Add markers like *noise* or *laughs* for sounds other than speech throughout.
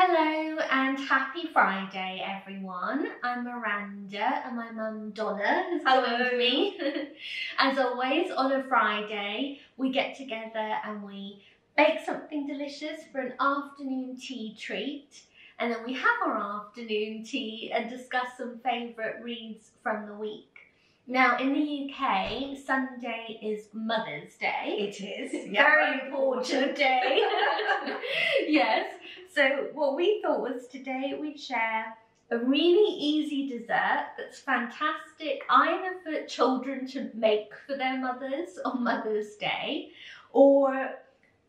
Hello and happy Friday, everyone. I'm Miranda and my mum Donna has Hello. joined me. *laughs* As always, on a Friday, we get together and we bake something delicious for an afternoon tea treat. And then we have our afternoon tea and discuss some favourite reads from the week. Now, in the UK, Sunday is Mother's Day. It is. Yeah, very important day. *laughs* yes. So what we thought was today we'd share a really easy dessert that's fantastic either for children to make for their mothers on Mother's Day or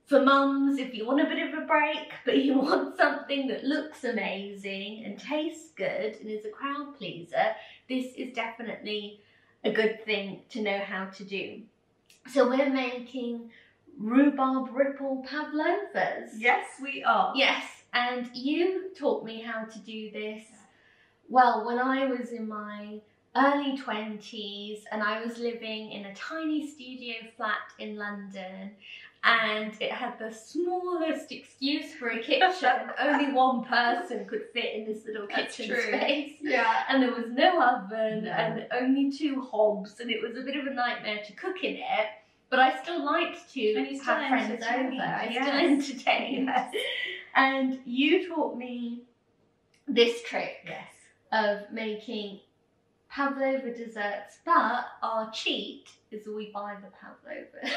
for mums if you want a bit of a break but you *laughs* want something that looks amazing and tastes good and is a crowd pleaser, this is definitely a good thing to know how to do. So we're making rhubarb ripple pavlovas. Yes, we are. Yes, and you taught me how to do this. Well, when I was in my early 20s and I was living in a tiny studio flat in London and it had the smallest excuse for a kitchen. *laughs* Only one person could fit in this little That's kitchen true. space. Yeah. And there was no oven No. and only two hobs and it was a bit of a nightmare to cook in it. But I still liked to And you still have friends over. I yes. still *laughs* entertained. Yes. And you taught me this trick Yes. of making pavlova desserts, but our cheat is we buy the pavlova.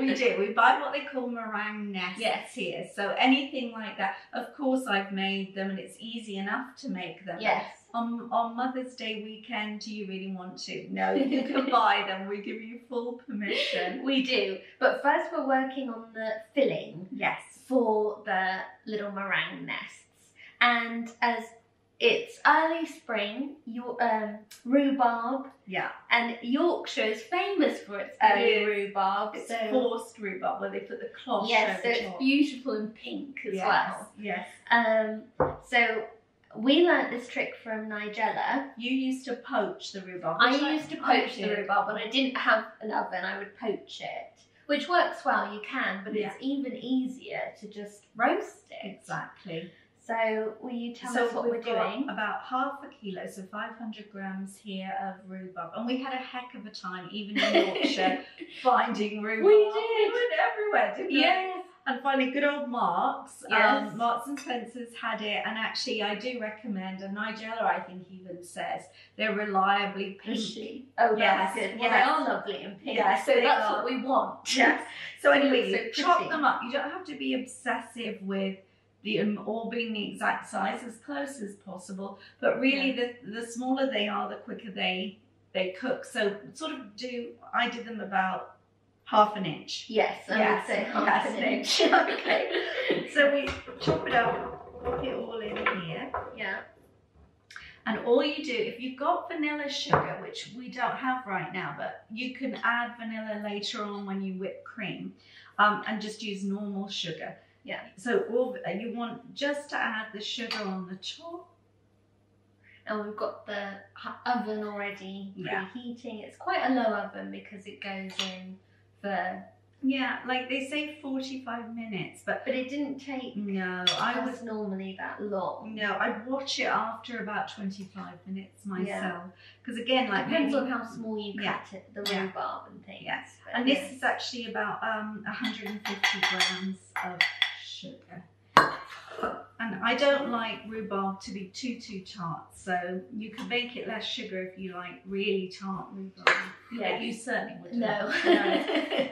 We do. We buy what they call meringue nests Yes. here. So anything like that. Of course, I've made them, and it's easy enough to make them. Yes. On, on Mother's Day weekend, do you really want to? No, you can *laughs* buy them. We give you full permission. We do. But first we're working on the filling Yes. for the little meringue nests. And as it's early spring, your um, rhubarb Yeah. and Yorkshire is famous for its early It rhubarb. It's so forced rhubarb where they put the cloth yes, so it's top. beautiful and pink as yes. well. Yes. Um, so we learnt this trick from Nigella. You used to poach the rhubarb. I used to poach the rhubarb when I didn't have an oven. I would poach it, which works well. You can, but Yeah. it's even easier to just roast it. Exactly. So will you tell so us what we're doing? About half a kilo, so 500 grams here of rhubarb. And we had a heck of a time, even in *laughs* Yorkshire, finding rhubarb. We did. We went everywhere, didn't we? Yes. And finally, good old Marks. Yes. Um, Marks and Spencer's had it. And actually, I do recommend, and Nigella, I think, even says they're reliably pink. She. Oh, Yes, good. Well, yes. they are lovely and pink. Yes, so that's are. what we want. Yes. *laughs* So anyway, So chop them up. You don't have to be obsessive with the um, all being the exact size, as close as possible. But really, the the smaller they are, the quicker they they cook. So sort of do. I did them about half an inch. Yes, I Yes, would say half yes, an inch. *laughs* okay. So we chop it up, pop it all in here. yeah. And all you do, if you've got vanilla sugar, which we don't have right now, but you can add vanilla later on when you whip cream, um, and just use normal sugar. Yeah. So all you want just to add the sugar on the top. And we've got the oven already Yeah. It's quite a low oven because it goes in for. Yeah, like they say, forty-five minutes, but But it didn't take no, I was normally that long. no, I'd watch it after about twenty-five minutes myself, because again, like Depends maybe- on how small you cut it, the Yeah. rhubarb and things. Yes. And this is actually about um, 150 grams of sugar. And I don't like rhubarb to be too, too tart. So you can make it less sugar if you like really tart rhubarb. Yeah. But you certainly wouldn't. No. No.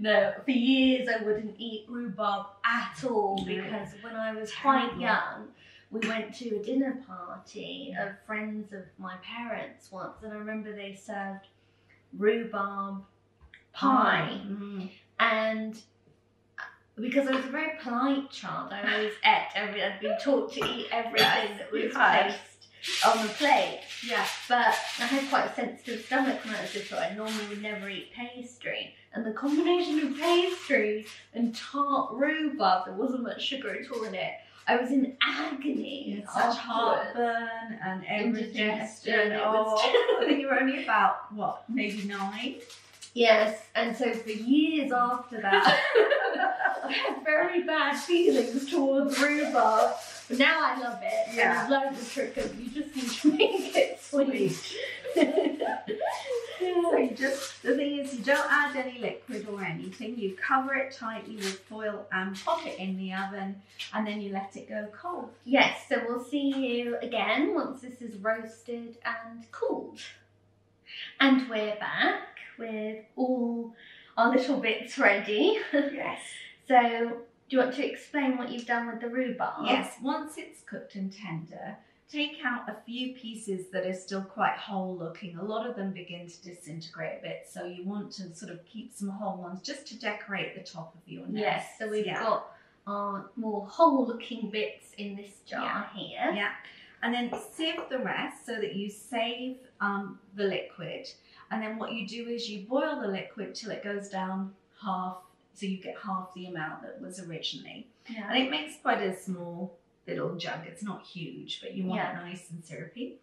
*laughs* no. For years I wouldn't eat rhubarb at all No. because when I was quite young, we went to a dinner party of friends of my parents once, and I remember they served rhubarb pie. Mm. And because I was a very polite child, I always *laughs* ate every. I'd been taught to eat everything that was placed on the plate. Yeah. But I had quite a sensitive stomach when I was little. I normally would never eat pastry. And the combination of pastry and tart rhubarb, there wasn't much sugar at all in it. I was in agony. Had such heartburn and. Indigestion, Oh, I think you were only about, what, maybe nine? Yes, and so for years after that, *laughs* I had very bad feelings towards rhubarb. But now I love it. Yeah. And I've learned the trick of you just need to *laughs* make it sweet. *laughs* So you just the thing is you don't add any liquid or anything. You cover it tightly with foil and pop it in the oven, and then you let it go cold. yes, so we'll see you again once this is roasted and cooled. And we're back with all our little bits ready. *laughs* Yes. So, do you want to explain what you've done with the rhubarb? Yes. Once it's cooked and tender, take out a few pieces that are still quite whole looking. A lot of them begin to disintegrate a bit, so you want to sort of keep some whole ones just to decorate the top of your nest. Yes, so we've yeah. got our more whole looking bits in this jar here. Yeah. And then sieve the rest so that you save um, the liquid. And then what you do is you boil the liquid till it goes down half, so you get half the amount that was originally. Yeah. And it makes quite a small little jug. It's not huge, but you want Yeah. it nice and syrupy.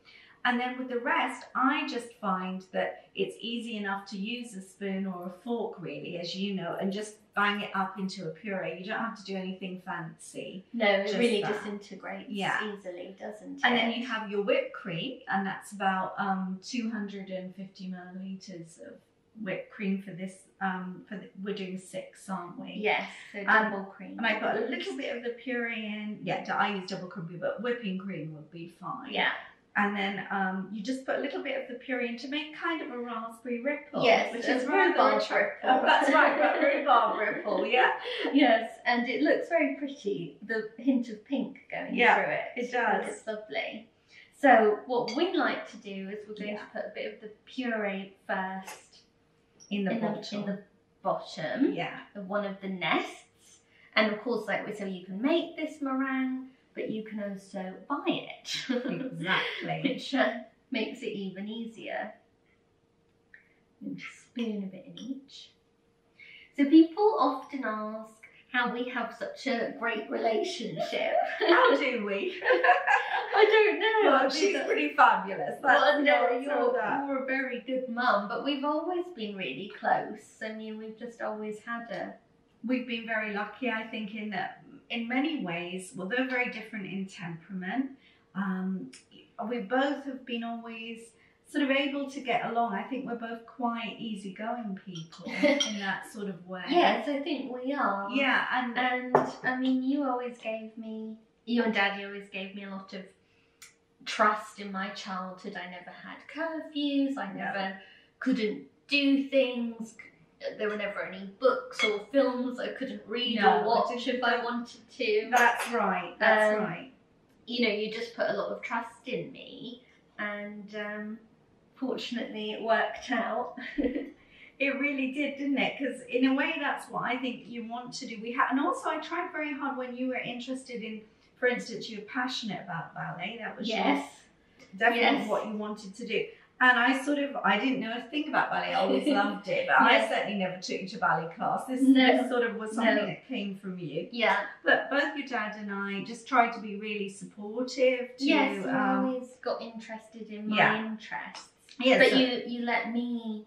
And then with the rest, I just find that it's easy enough to use a spoon or a fork, really, as you know, and just bang it up into a puree. You don't have to do anything fancy. No, it Just really that. disintegrates Yeah. easily, doesn't it? And then you have your whipped cream, and that's about um, 250 milliliters of whipped cream for this. Um, for the, we're doing six, aren't we? Yes, so Um, double cream. And I put a little bit of the puree in. Yeah, I use double cream, but whipping cream would be fine. Yeah. And then um, you just put a little bit of the puree in to make kind of a raspberry ripple. Yes, which is rhubarb ripple. Oh, that's right, rhubarb ripple. Yeah, *laughs* Yes, and it looks very pretty. The hint of pink going Yeah, through it. it does. It's lovely. So what we like to do is we're going Yeah. to put a bit of the puree first in the in, bottle. the, in the bottom yeah, of one of the nests. And of course, like we said, you can make this meringue, but you can also buy it. exactly. *laughs* which uh, makes it even easier. And spoon a bit in each. So people often ask how we have such a great relationship. How do we? *laughs* I don't know. well, she's mean, pretty fabulous. That's well, no, you're, you're a very good mum, but we've always been really close. I mean, we've just always had a We've been very lucky, I think, in that in many ways. Well, they're very different in temperament. Um, we both have been always sort of able to get along. I think we're both quite easygoing people *laughs* in that sort of way. Yes, I think we are. Yeah, and And I mean, you always gave me, you and Daddy always gave me a lot of trust in my childhood. I never had curfews. I Yeah. never couldn't do things. There were never any books or films I couldn't read No, or watch if I wanted to. that's right. That's Um, right. You know, you just put a lot of trust in me, and um, fortunately, it worked out. *laughs* It really did, didn't it? Because in a way, that's what I think you want to do. We had, and also I tried very hard when you were interested in, for instance, you were passionate about ballet. That was yes. definitely Yes. what you wanted to do. And I sort of, I didn't know a thing about ballet. I always *laughs* loved it, but I certainly never took you to ballet class. This, No. this sort of was something No. that came from you. Yeah. But both your dad and I just tried to be really supportive. To, yes, you um, always got interested in my yeah. interests. Yeah, but so- you you let me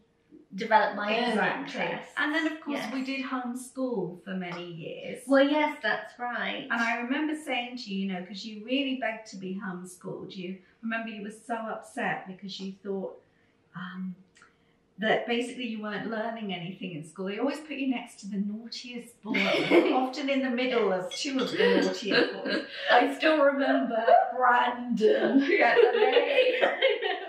develop my own exactly. interests. And then of course Yes. we did homeschool for many years. well, yes, that's right. And I remember saying to you, you know, because you really begged to be homeschooled. You remember you were so upset because you thought um, that basically you weren't learning anything in school. They always put you next to the naughtiest boy, *laughs* often in the middle of two of the naughtiest boys. I still remember Brandon. *laughs* Yeah, the name. Is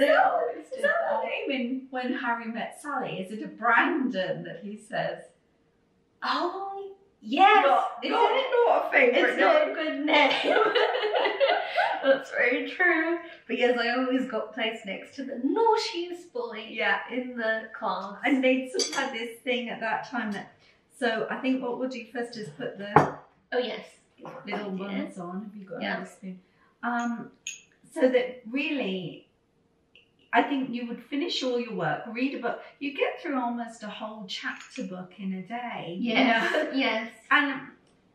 that, is that the name in When Harry Met Sally? Is it a Brandon that he says? Oh, yes. Not, Is not, it? not a favourite It's not a good name. *laughs* That's very true. Because I always got placed next to the naughtiest boy Yeah, in the class. and they'd sort of had this thing at that time that. So I think what we'll do first is put the oh yes. little ones on. Have you got Yeah. another spoon? Um, so that really, I think you would finish all your work, read a book. You get through almost a whole chapter book in a day. you Yes. know? *laughs* Yes. And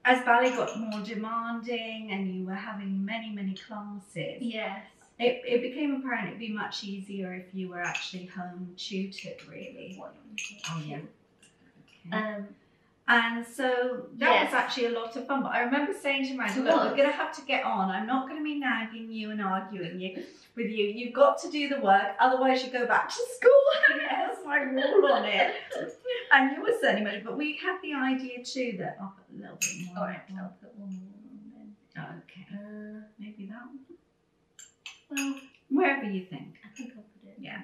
as ballet got more demanding and you were having many, many classes, Yes. it, it became apparent it'd be much easier if you were actually home tutored, really. Oh, yeah. Okay. Um, And so that Yes. was actually a lot of fun. But I remember saying to It look, we're going to have to get on. I'm not going to be nagging you and arguing you with you. You've got to do the work, otherwise you go back to school. That's my rule on it. And you were certainly much, but we had the idea too that I'll put a little bit more. All right, I'll put one more on then. Okay, Uh, maybe that one. well, Wherever you think. I think I'll put it. Yeah.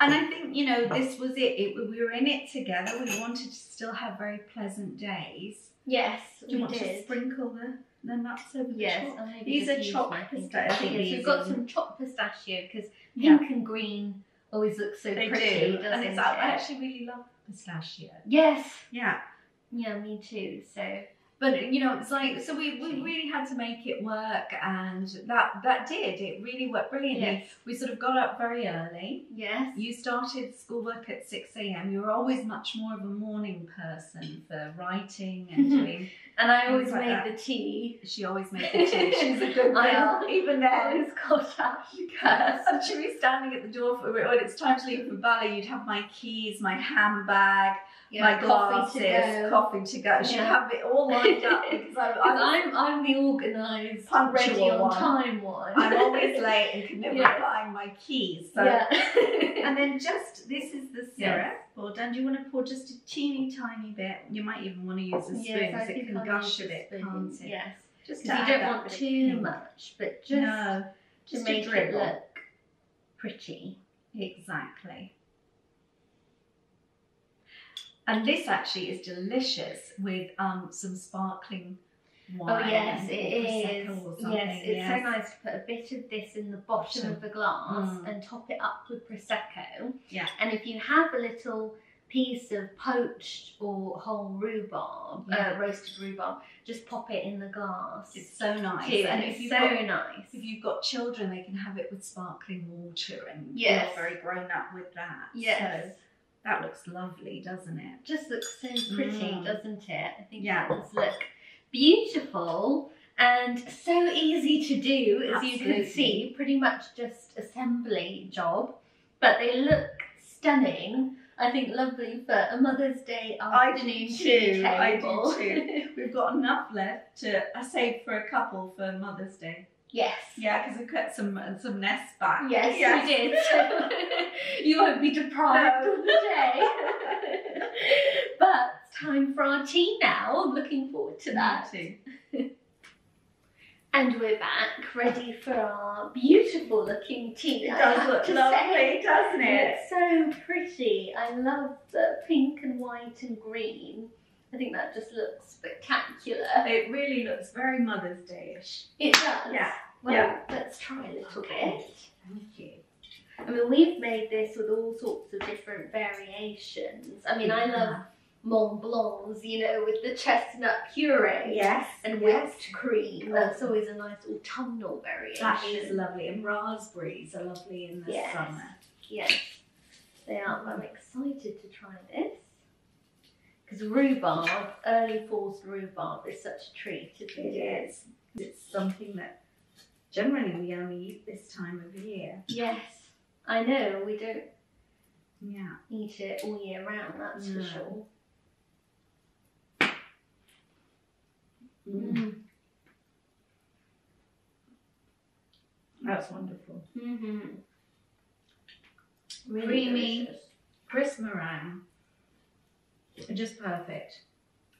In that one. And I think, you know, this was it. it. We were in it together. We wanted to still have very pleasant days. Yes, Do you we want to did. sprinkle the, the nuts over the Yes, top? These are chopped my finger. pistachio. Think Yes, we've got some chopped pistachio because Yeah. pink and green always look so They pretty, do. And it's, it? I actually really love pistachio. Yes. Yeah. Yeah, me too. So But you know, it's like so we, we really had to make it work, and that that did. It really worked brilliantly. yes, We sort of got up very early. yes, You started schoolwork at six a.m. You were always much more of a morning person for writing and mm-hmm. doing. And I always like made that. the tea. she always made the *laughs* tea. She's a good I girl, even then. *laughs* always got up *laughs* first. And she'd be standing at the door for when it's time to leave for ballet. You'd have my keys, my handbag, Yeah, my coffee glasses, to go. coffee to go. She'd Yeah. have it all lined up because I, 'Cause I, I'm I'm the organised, Punctual ready on one. time one. I'm always late and can never Yeah. find my keys. So. yeah. And then just this is the syrup. Then do you want to pour just a teeny tiny bit? You might even want to use a spoon yes, because it can I'll gush a bit, can't it? Yes, Just because you don't want too much, but just no, to just make a it look pretty. Exactly. And this actually is delicious with um, some sparkling wine. oh yes, it is. Prosecco or something, Yes, it's yes. so nice to put a bit of this in the bottom Bottom. of the glass Mm. and top it up with prosecco. Yeah. And if you have a little piece of poached or whole rhubarb, Yeah. uh, roasted rhubarb, just pop it in the glass. It's so nice. too, And and it's so got nice. if you've got children, they can have it with sparkling water and Yes. feel very grown up with that. Yes. So that looks lovely, doesn't it? just looks so pretty, Mm. doesn't it? I think Yeah. it does look beautiful and so easy to do, as you can see. Pretty much just assembly job, but they look stunning. I think lovely for a Mother's Day I afternoon tea too, I do too. *laughs* We've got enough left to I saved for a couple for Mother's Day. yes. Yeah, because I cut some some nests back. Yes, Yes. you did. *laughs* you won't be *laughs* deprived No. of the day. But it's time for our tea now. I'm looking forward to that. Me too. *laughs* And we're back, ready for our beautiful looking tea. It I does look lovely, say. doesn't it? It's so pretty. I love the pink and white and green. I think that just looks spectacular. It really looks very Mother's Day-ish. It does. Yeah. Well, Yeah. let's try a little Okay. bit. Thank you. I mean, we've made this with all sorts of different variations. I mean, I love Mont Blancs, you know, with the chestnut puree Yes. and yes. whipped cream. That's always a nice autumnal variation. That is lovely, and raspberries are lovely in the Yes. summer. Yes, they are. I'm excited to try this. Because rhubarb, early forced rhubarb, is such a treat, isn't It it? is. It's something that generally we only eat this time of year. Yes, I know. We don't Yeah. eat it all year round, that's No. for sure. Mm. That's wonderful. Mm-hmm. Really Creamy. delicious. Crisp meringue. Just perfect.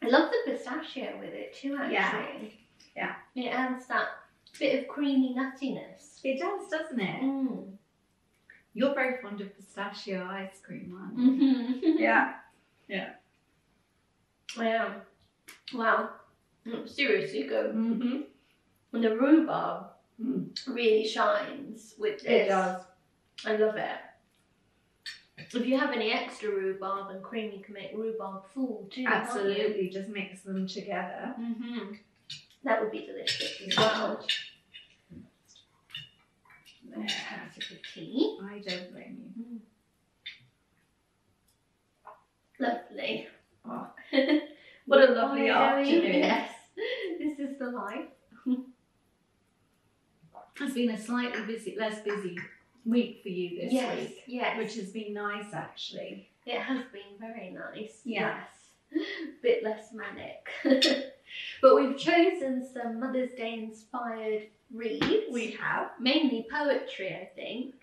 I love the pistachio with it too, actually. Yeah. yeah. It adds that bit of creamy nuttiness. It does, doesn't it? Mm. You're very fond of pistachio ice cream, aren't Mm. you? Mm-hmm. *laughs* Yeah. I am. Wow. Mm, Seriously good. Mm-hmm. And the rhubarb Mm. really shines with this. It does. I love it. If you have any extra rhubarb and cream, you can make rhubarb fool too. Absolutely. Just mix them together. Mm-hmm. That would be delicious as well. That's a good tea. I don't blame you. Lovely. Oh, *laughs* what a lovely afternoon. Yes. *laughs* This is the life. *laughs* It's been a slightly busy, less busy week for you this yes. week, Yes. which has been nice actually. It has been very nice. Yeah. Yes. *laughs* bit less manic. but we've chosen some Mother's Day inspired reads. We have. mainly poetry, I think.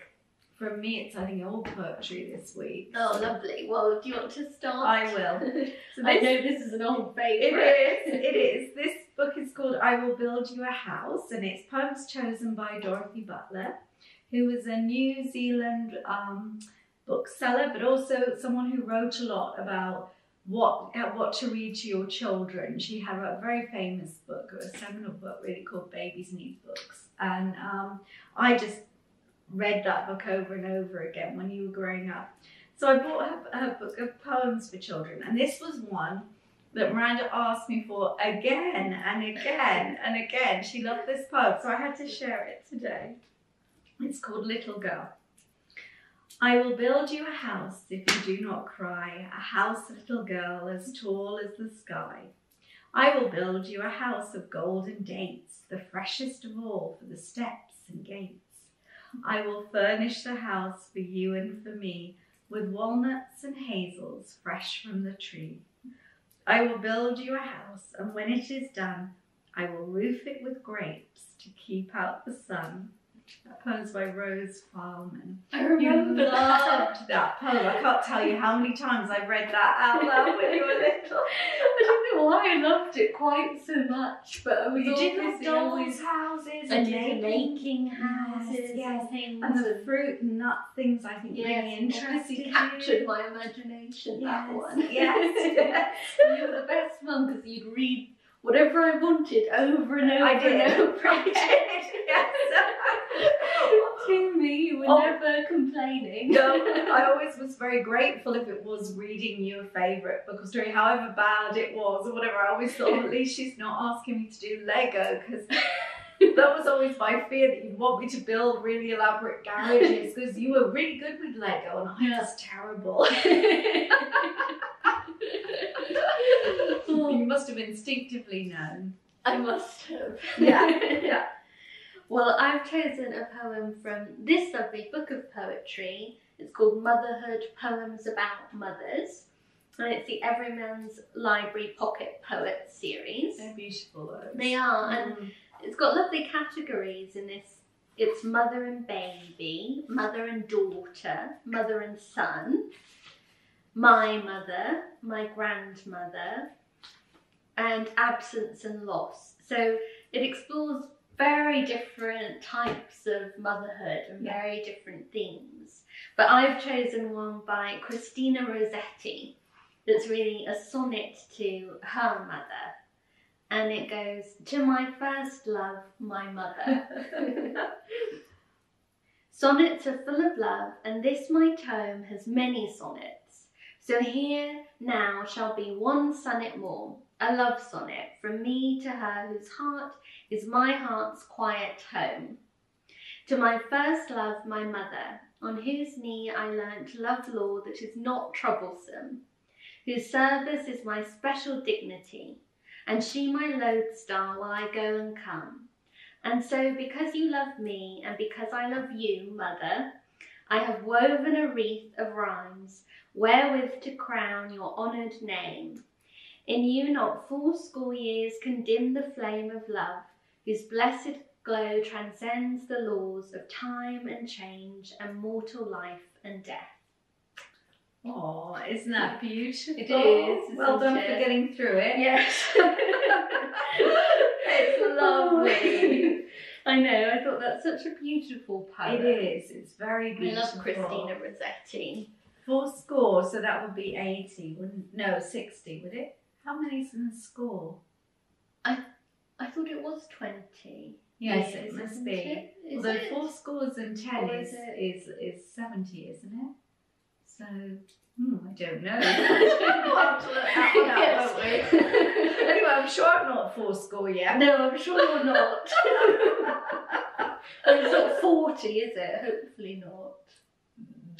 From me, it's I think all poetry this week. Oh, lovely. Well, do you want to start? I will. *laughs* So I this- know this is an old It favourite. is. It *laughs* is. This book is called I Will Build You a House, and it's poems chosen by Dorothy Butler, who was a New Zealand um, bookseller, but also someone who wrote a lot about what uh, what to read to your children. She had a very famous book, a seminal book, really called Babies Need Books, and um, I just read that book over and over again when you were growing up. So I bought her, her book of poems for children, and this was one that Miranda asked me for again and again and again. She loved this poem, so I had to share it today. It's called Little Girl. I will build you a house if you do not cry, a house, little girl, as tall as the sky. I will build you a house of golden dates, the freshest of all for the steps and gates. I will furnish the house for you and for me with walnuts and hazels fresh from the tree. I will build you a house, and when it is done, I will roof it with grapes to keep out the sun. That poem's by Rose Fyleman. I remember that. loved that poem. I can't tell you how many times I've read that out loud when you were little. *laughs* I don't know why I loved it quite so much, but I was You did love obviously dolls' houses and did making- making houses yes. and and the fruit and nut things. I think yes, really interested you. captured my imagination. That one. yes, yes. *laughs* you were the best one because you'd read whatever I wanted over and over I did. and over *laughs* again. *laughs* To me, you were Oh. never complaining. No, I *laughs* always was very grateful if it was reading you a favourite book or story, however bad it was or whatever. I always thought, at least she's not asking me to do Lego because *laughs* that was always my fear that you'd want me to build really elaborate garages *laughs* because you were really good with Lego and I was terrible. *laughs* you must have instinctively known. I must have. Yeah, yeah. Well, I've chosen a poem from this lovely book of poetry. It's called Motherhood Poems About Mothers. And it's the Everyman's Library Pocket Poets series. They're beautiful. They are, and Mm. It's got lovely categories in this. It's mother and baby, mother and daughter, mother and son, my mother, my grandmother, and absence and loss. So it explores very different types of motherhood and Yeah. very different themes. But I've chosen one by Christina Rossetti that's really a sonnet to her mother. And it goes, To my first love, my mother. *laughs* Sonnets are full of love, and this my tome has many sonnets. So here now shall be one sonnet more, a love sonnet from me to her whose heart is my heart's quiet home. To my first love, my mother, on whose knee I learnt love law that is not troublesome, whose service is my special dignity, and she my lodestar while I go and come. And so, because you love me, and because I love you, mother, I have woven a wreath of rhymes wherewith to crown your honoured name. In you not four fourscore years can dim the flame of love, whose blessed glow transcends the laws of time and change and mortal life and death. Oh, isn't that beautiful? It is, Well done it? for getting through it. Yes. *laughs* it's *laughs* lovely. *laughs* I know, I thought that's such a beautiful poem. It is. It's very beautiful. I love Christina Rossetti. Four score, so that would be 80, wouldn't No, 60, would it? How many's in the score? I I thought it was 20. Yes, it must be. it? Although it? four scores and ten is, is is, is 70, isn't it? So, hmm, I don't know. *laughs* We'll have to look that one out, *laughs* won't we? Yes. anyway, I'm sure I'm not four score yet. No, I'm sure you're not. *laughs* It's not 40, is it? Hopefully not.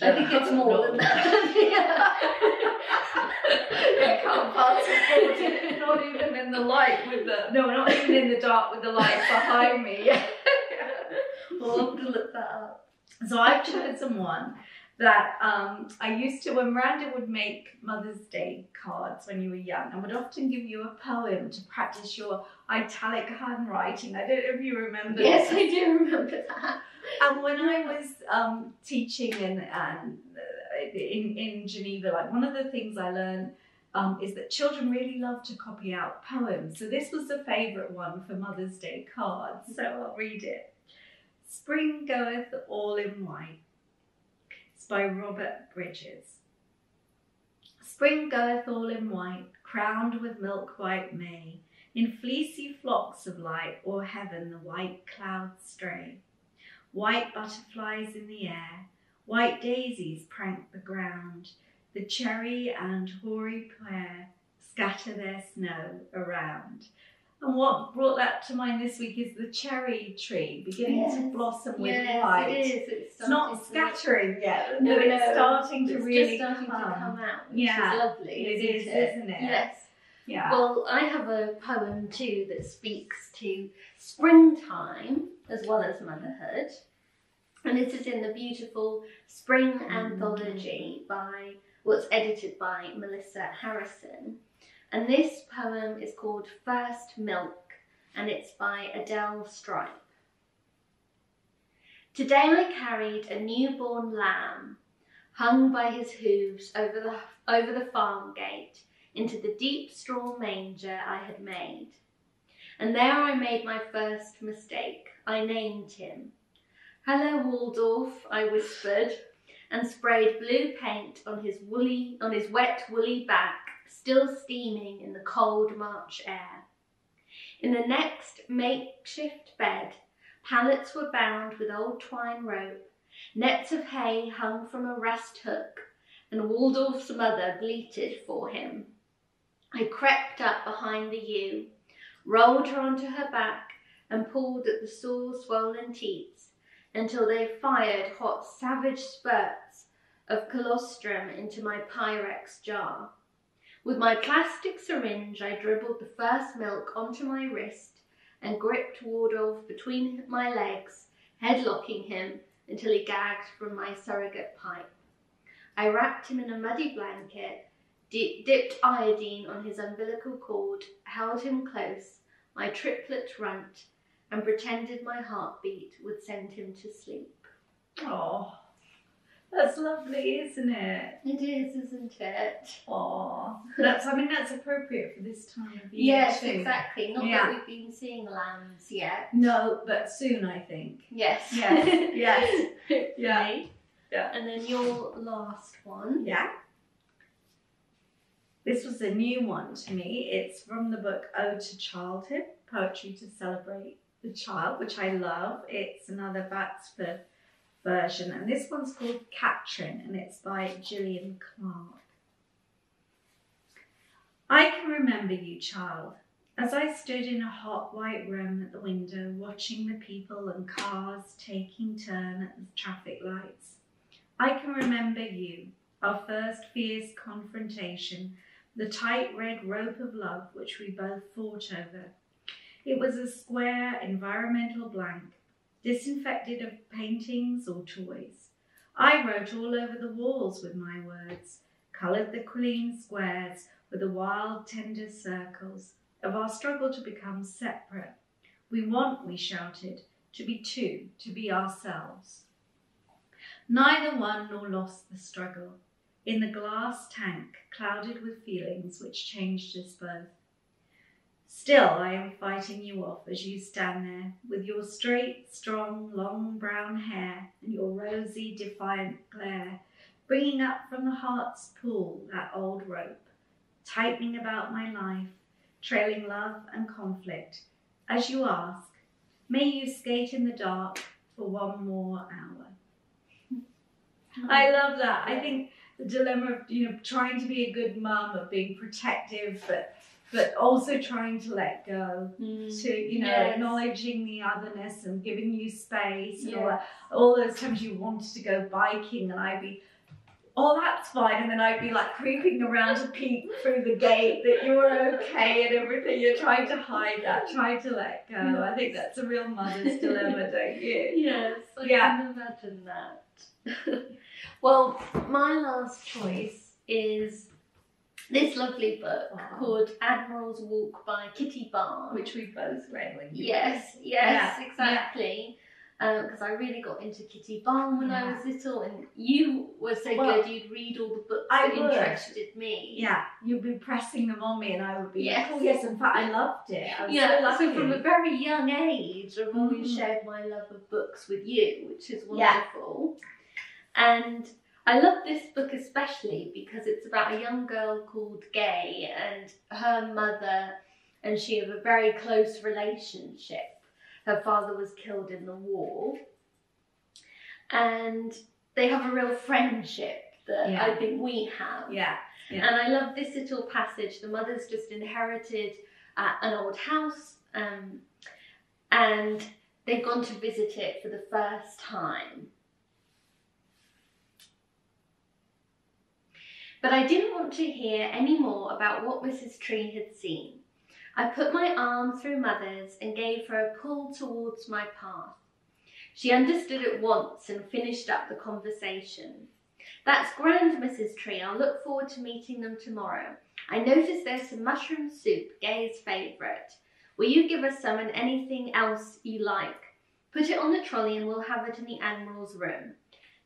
I think it's more than that. it can't pass the 40, not even in the light with the, no, not even in the dark with the light behind me. We'll have to look that up. So I've chosen one that um, I used to, when Miranda would make Mother's Day cards when you were young, and would often give you a poem to practice your italic handwriting. I don't know if you remember. Yes, this. I do remember that. And when I was um, teaching and, and uh, in, in Geneva, like one of the things I learned um, is that children really love to copy out poems. So this was a favourite one for Mother's Day cards. So I'll read it. Spring goeth all in white. By Robert Bridges. Spring goeth all in white, crowned with milk white May. In fleecy flocks of light o'er heaven the white clouds stray. White butterflies in the air, white daisies prank the ground. The cherry and hoary pear scatter their snow around. And what brought that to mind this week is the cherry tree beginning Yes. to blossom with yes, white. it is. It's, It's not scattering yet, No, but it's starting to it's really just starting come. to come out, which Yeah, is lovely. it isn't is, it? isn't it? Yes. Yeah. Well, I have a poem too that speaks to springtime as well as motherhood. And it is in the beautiful Spring mm. Anthology by, what's edited by Melissa Harrison. And this poem is called First Milk and it's by Adelle Stripe. Today I carried a newborn lamb hung by his hooves over the, over the farm gate into the deep straw manger I had made. And there I made my first mistake. I named him. Hello, Waldorf, I whispered, and sprayed blue paint on his woolly, on his wet woolly back, still steaming in the cold March air. In the next makeshift bed, pallets were bound with old twine rope, nets of hay hung from a rust hook, and Waldorf's mother bleated for him. I crept up behind the ewe, rolled her onto her back, and pulled at the sore, swollen teats until they fired hot, savage spurts of colostrum into my Pyrex jar. With my plastic syringe, I dribbled the first milk onto my wrist and gripped Waldorf between my legs, headlocking him until he gagged from my surrogate pipe. I wrapped him in a muddy blanket di- dipped iodine on his umbilical cord, held him close, my triplet runt, and pretended my heartbeat would send him to sleep. Oh, that's lovely, isn't it? It is, isn't it? Oh, that's. I mean, that's appropriate for this time of year Yes, too. exactly. Not Yeah. that we've been seeing lambs yet. No, but soon I think. Yes. Yes, yes, *laughs* yeah. Hopefully. Yeah. And then your last one. Yeah. This was a new one to me. It's from the book Ode to Childhood, Poetry to Celebrate the Child, which I love. It's another Batsford version, and this one's called Catrin, and it's by Gillian Clarke. I can remember you, child, as I stood in a hot white room at the window, watching the people and cars taking turn at the traffic lights. I can remember you, our first fierce confrontation, the tight red rope of love which we both fought over. It was a square environmental blank, disinfected of paintings or toys. I wrote all over the walls with my words, coloured the clean squares with the wild, tender circles of our struggle to become separate. We want, we shouted, to be two, to be ourselves. Neither won nor lost the struggle. In the glass tank, clouded with feelings which changed us both. Still, I am fighting you off as you stand there with your straight, strong, long brown hair and your rosy, defiant glare, bringing up from the heart's pool that old rope, tightening about my life, trailing love and conflict. As you ask, may you skate in the dark for one more hour. *laughs* I love that. I think the dilemma of you know trying to be a good mum, of being protective, but but also trying to let go. Mm. To you know, Yes. acknowledging the otherness and giving you space and all that. All those times you wanted to go biking, and I'd be oh, that's fine. And then I'd be like creeping around to peek through the gate that you were okay and everything. You're trying to hide that, trying to let go. I think that's a real mother's dilemma, *laughs* don't you? Yes, I Yeah. can imagine that. *laughs* well, my last choice is this lovely book Wow. called Admiral's Walk by Kitty Barne. Which we both read when you Yes, yes, Yeah, exactly. Because I really got into Kitty Barne when I was little, and you were so Well, good you'd read all the books I that would. interested me. Yeah, you'd be pressing them on me, and I would be Yes. like, "Oh yes." In fact, I loved it. I was Yeah, so lucky. so from a very young age, I've always Mhm. shared my love of books with you, which is Yeah. wonderful. And I love this book especially because it's about a young girl called Gay and her mother and she have a very close relationship. Her father was killed in the war. And they have a real friendship that Yeah. I think we have. yeah, Yeah. And I love this little passage. The mother's just inherited uh, an old house, um, and they've gone to visit it for the first time. But I didn't want to hear any more about what Mrs. Tree had seen. I put my arm through Mother's and gave her a pull towards my path. She understood at once and finished up the conversation. That's grand, Mrs. Tree. I'll look forward to meeting them tomorrow. I notice there's some mushroom soup, Gay's favourite. Will you give us some and anything else you like? Put it on the trolley and we'll have it in the Admiral's room.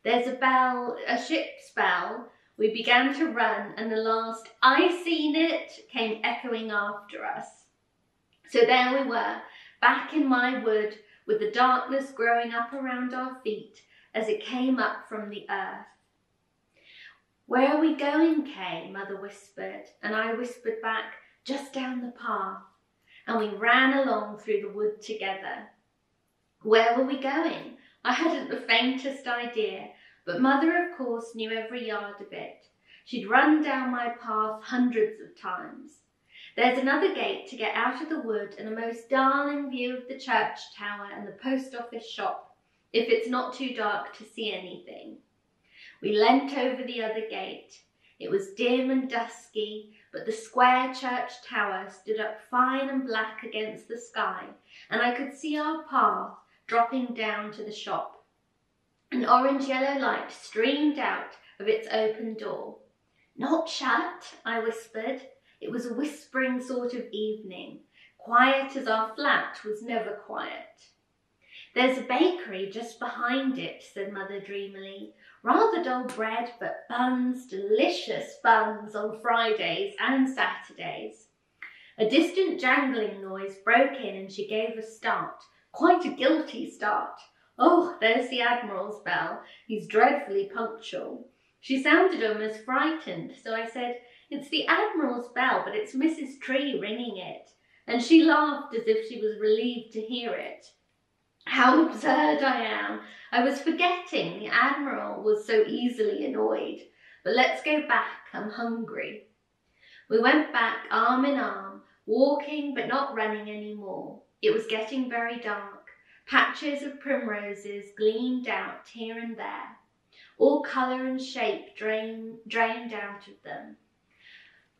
There's a bell, a ship's bell. We began to run, and the last I seen it came echoing after us. So there we were, back in my wood, with the darkness growing up around our feet as it came up from the earth. Where are we going, Gay? Mother whispered, and I whispered back, just down the path. And we ran along through the wood together. Where were we going? I hadn't the faintest idea, but Mother, of course, knew every yard of it. She'd run down my path hundreds of times. There's another gate to get out of the wood and a most darling view of the church tower and the post office shop, if it's not too dark to see anything. We leant over the other gate. It was dim and dusky, but the square church tower stood up fine and black against the sky, and I could see our path dropping down to the shop. An orange yellow light streamed out of its open door. Not shut, I whispered. It was a whispering sort of evening, quiet as our flat was never quiet. There's a bakery just behind it, said Mother dreamily. Rather dull bread, but buns, delicious buns on Fridays and Saturdays. A distant jangling noise broke in and she gave a start, quite a guilty start. Oh, there's the Admiral's bell. He's dreadfully punctual. She sounded almost frightened, so I said, It's the Admiral's bell, but it's Mrs. Tree ringing it. And she laughed as if she was relieved to hear it. How absurd I am! I was forgetting the Admiral was so easily annoyed. But let's go back, I'm hungry. We went back arm in arm, walking but not running any more. It was getting very dark. Patches of primroses gleamed out here and there. All colour and shape drain, drained out of them.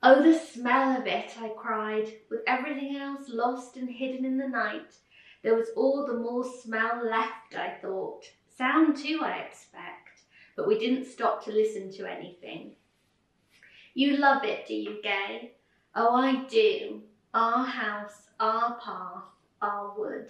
Oh, the smell of it, I cried. With everything else lost and hidden in the night, there was all the more smell left, I thought. Sound too, I expect. But we didn't stop to listen to anything. You love it, do you, Gay? Oh, I do. Our house, our path, our wood.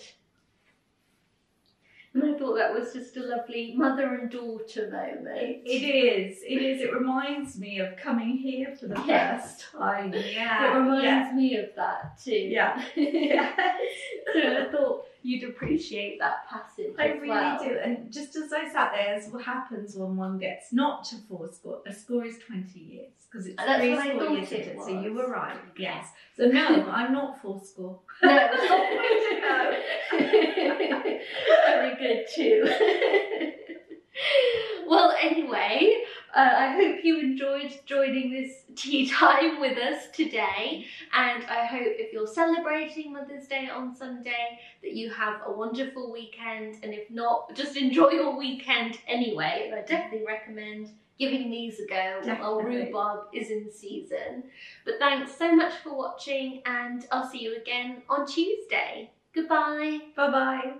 And I thought that was just a lovely mother and daughter moment. It is. It is. It reminds me of coming here for the Yes. first time. *laughs* Yeah. It reminds yeah. me of that too. Yeah. *laughs* so I thought you'd appreciate that passage. I really well. do. And just as I sat there, as what happens when one gets not to four score, a score is 20 years because it's uh, That's three score years, it So you were right. Yes. So no, I'm not four score. *laughs* No. *laughs* No. *laughs* Very good too. well, anyway, Uh, I hope you enjoyed joining this tea *laughs* time with us today, and I hope if you're celebrating Mother's Day on Sunday that you have a wonderful weekend, and if not, just enjoy your weekend anyway. I definitely recommend giving these a go while rhubarb is in season. But thanks so much for watching, and I'll see you again on Tuesday. Goodbye. Bye bye.